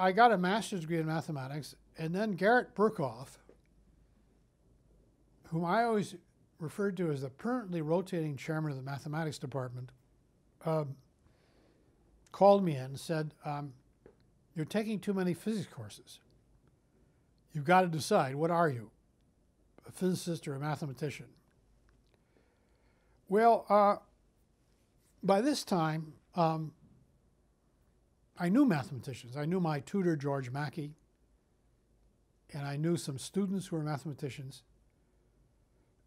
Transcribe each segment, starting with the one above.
I got a master's degree in mathematics, and then Garrett Birkhoff, whom I always referred to as the permanently rotating chairman of the mathematics department, um, called me in and said, um, You're taking too many physics courses. You've got to decide what are you, a physicist or a mathematician? Well, uh, by this time, um, I knew mathematicians. I knew my tutor, George Mackey, and I knew some students who were mathematicians.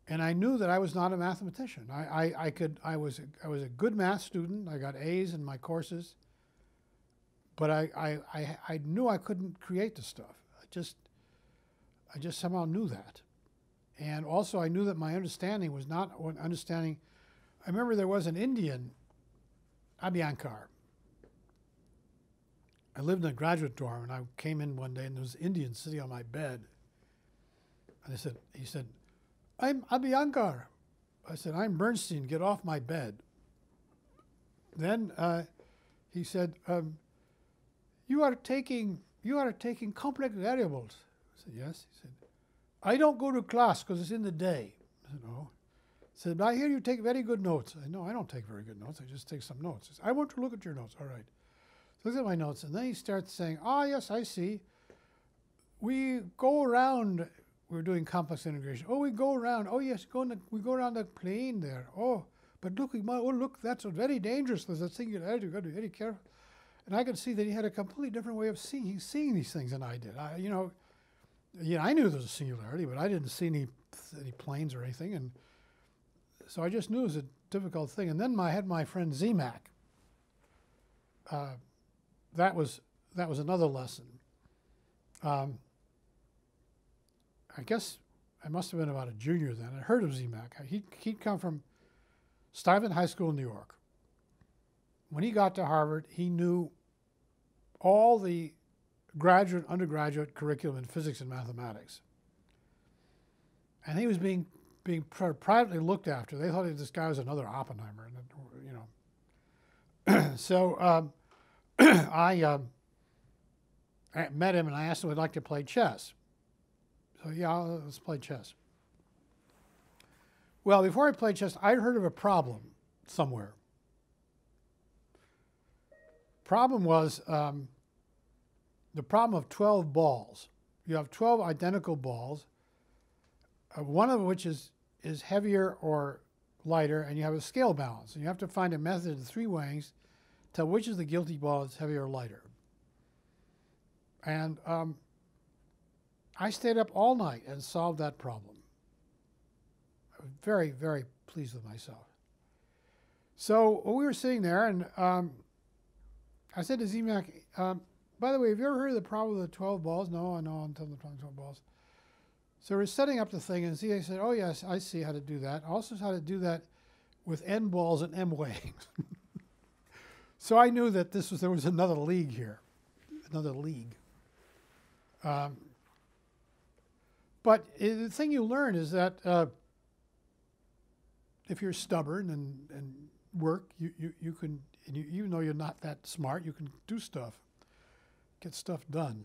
And I knew that I was not a mathematician. I, I, I could I was I was a good math student. I got A's in my courses. But I, I, I, I knew I couldn't create the stuff. I just I just somehow knew that. And also I knew that my understanding was not understanding I remember there was an Indian, Abhyankar. I lived in a graduate dorm and I came in one day and there was an Indian sitting on my bed. And I said, he said, I'm Abhyankar. I said, I'm Bernstein, get off my bed. Then uh, he said, um, you are taking you are taking complex variables. I said, yes. He said, I don't go to class because it's in the day. I said, no. He said, I hear you take very good notes. I know I don't take very good notes. I just take some notes. Said, I want to look at your notes. All right. Looks at my notes, and then he starts saying, ah, oh, yes, I see. We go around we are doing complex integration. Oh, we go around. Oh, yes, go the, we go around the plane there. Oh, but look, might, oh, look, that's very dangerous. There's a singularity. You've got to be very careful. And I could see that he had a completely different way of seeing, seeing these things than I did. I, you know, know, I knew there was a singularity, but I didn't see any, any planes or anything. And so I just knew it was a difficult thing. And then I had my friend Zemach. Uh, that was that was another lesson. Um, I guess I must have been about a junior then. I heard of Zemach. He, he'd come from Stuyvesant High School in New York. When he got to Harvard, he knew all the graduate, undergraduate curriculum in physics and mathematics. And he was being being privately looked after. They thought this guy was another Oppenheimer, and you know. so um, I, um, met him and I asked him if he'd like to play chess. So yeah, let's play chess. Well, before I played chess, I'd heard of a problem somewhere. Problem was um, the problem of 12 balls. You have 12 identical balls, uh, one of which is, is heavier or lighter, and you have a scale balance. And you have to find a method of three ways tell which is the guilty ball that's heavier or lighter. And um, I stayed up all night and solved that problem. I was very, very pleased with myself. So we were sitting there, and um, I said to Zemach, um, by the way, have you ever heard of the problem with the 12 balls? No, I know, I'm telling the 12 balls. So we're setting up the thing, and ZA said, oh, yes, I see how to do that. Also how to do that with N balls and M weighings. so I knew that this was there was another league here, another league. Um, but the thing you learn is that uh, if you're stubborn and, and work, you, you, you can, you, even though you're not that smart, you can do stuff, get stuff done.